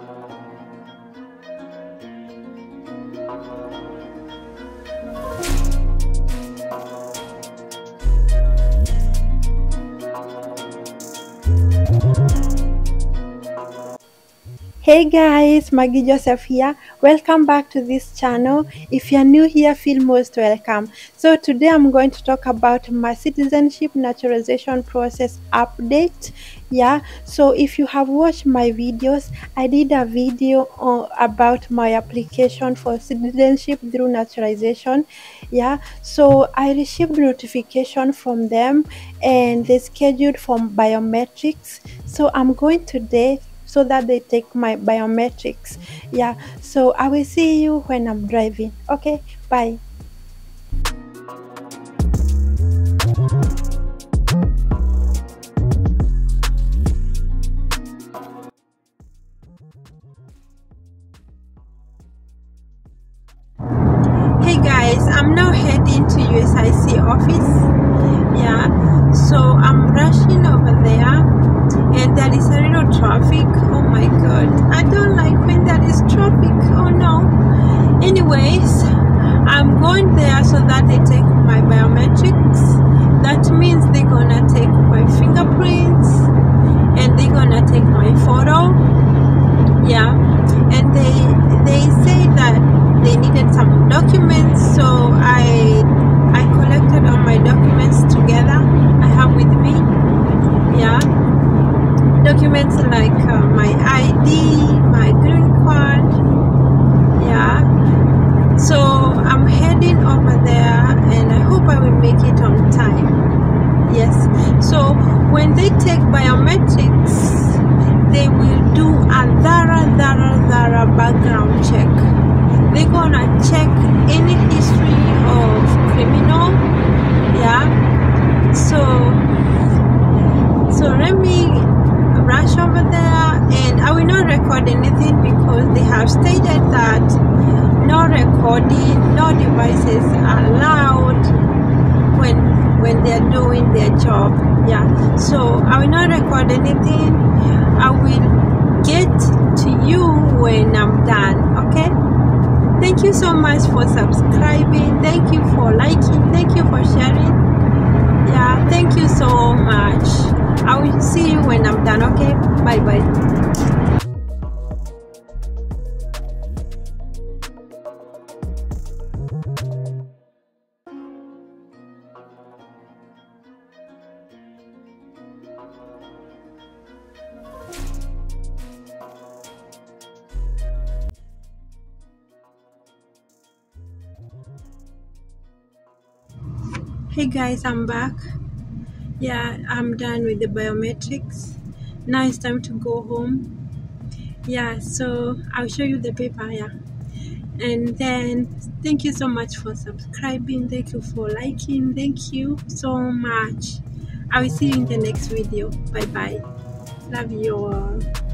Thank you. Hey guys, Maggie Joseph here. Welcome back to this channel. If you're new here, feel most welcome. So today I'm going to talk about my citizenship naturalization process update. Yeah, so if you have watched my videos, I did a video on, about my application for citizenship through naturalization. Yeah, so I received notification from them and they scheduled for biometrics. So I'm going today so that they take my biometrics. Yeah, so I will see you when I'm driving. Okay, bye. Hey guys, I'm now heading to USCIS office. Yeah, so I'm rushing over there and there is a little traffic. Oh my god, I don't like when there is traffic. Oh no. Anyways, I'm going there so that they take my biometrics. That means they're gonna take my fingerprints and they're gonna take my photo. Yeah, and they they say that they needed some documents, so I I collected all my documents together. I have with me. Yeah documents like uh, my ID, my green card. Yeah. So take biometrics, they will do a thorough, thorough, thorough background check. They're gonna check any history of criminal. Yeah. So so let me rush over there and I will not record anything because they have stated that no recording, no devices allowed when they're doing their job. Yeah. So I will not record anything. I will get to you when I'm done. Okay? Thank you so much for subscribing. Thank you for liking. Thank you for sharing. Yeah, thank you so much. I will see you when I'm done, okay? Bye bye. Hey guys, I'm back. Yeah, I'm done with the biometrics. Now it's time to go home. Yeah, so I'll show you the paper. Yeah, and then thank you so much for subscribing. Thank you for liking. Thank you so much. I will see you in the next video. Bye bye. Love you all.